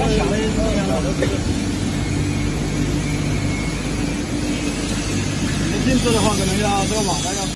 我想了一我没进去的话可能要这个网站要